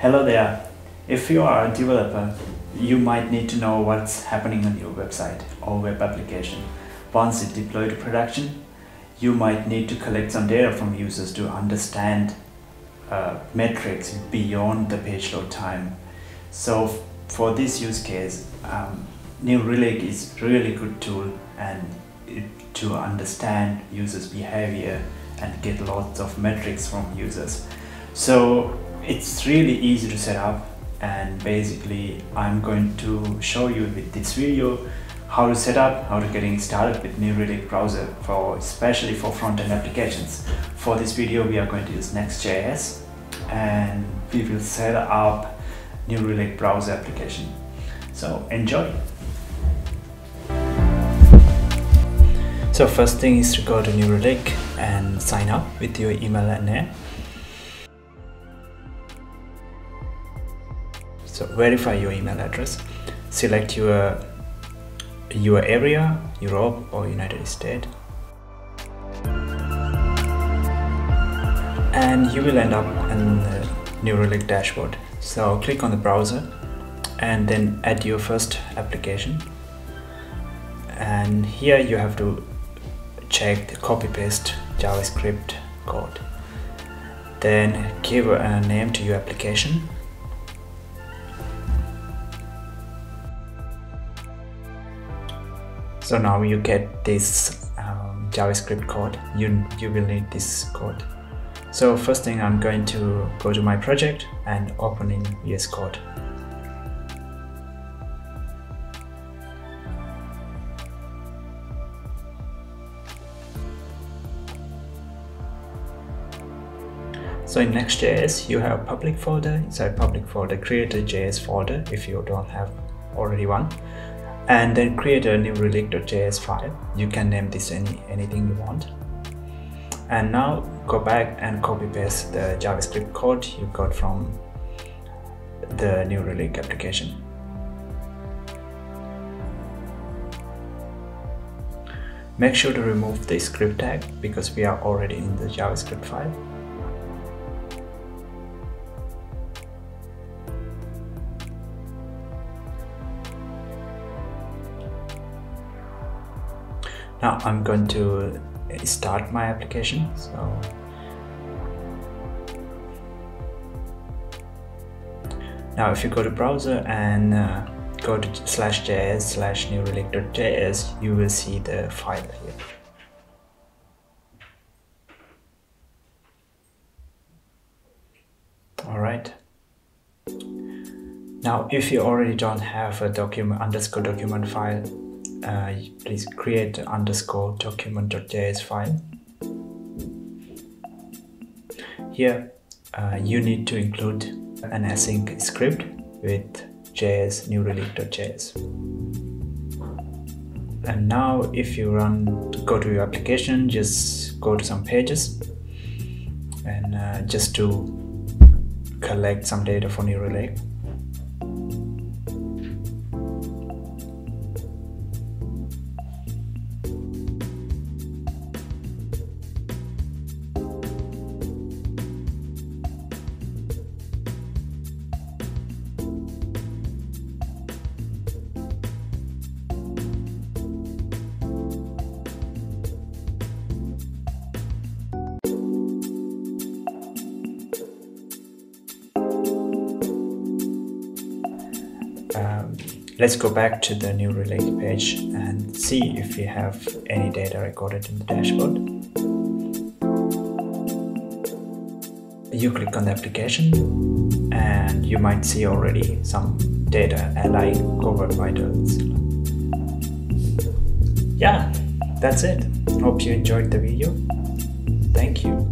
Hello there. If you are a developer, you might need to know what's happening on your website or web application. Once it deployed to production, you might need to collect some data from users to understand uh, metrics beyond the page load time. So for this use case, um, New Relic is really good tool and it, to understand users behavior and get lots of metrics from users. So it's really easy to set up and basically I'm going to show you with this video how to set up, how to getting started with New Relic browser for especially for front-end applications. For this video we are going to use Next.js and we will set up New Relic browser application. So enjoy! So first thing is to go to New Relic and sign up with your email and name. So verify your email address. Select your your area, Europe or United States. And you will end up in the New Relic dashboard. So click on the browser and then add your first application. And here you have to check the copy paste JavaScript code. Then give a name to your application so now you get this um, javascript code. You you will need this code. So first thing i'm going to go to my project and open in vs code. So in Next.js, you have a public folder. Inside public folder, create a JS folder if you don't have already one and then create a new relic.js file. You can name this any anything you want. And now go back and copy paste the javascript code you got from the new relic application. Make sure to remove the script tag because we are already in the javascript file now I'm going to start my application so. Now if you go to browser and uh, go to slash js slash new relic.js you will see the file here. All right. Now if you already don't have a document underscore document file uh, please create the underscore document.js file. Here uh, you need to include an async script with js new relic.js. And now if you run go to your application, just go to some pages and uh, just to collect some data for New Relic. Let's go back to the new Relic page and see if we have any data recorded in the dashboard. You click on the application and you might see already some data li Core Web Vitals. Yeah, that's it. Hope you enjoyed the video. Thank you.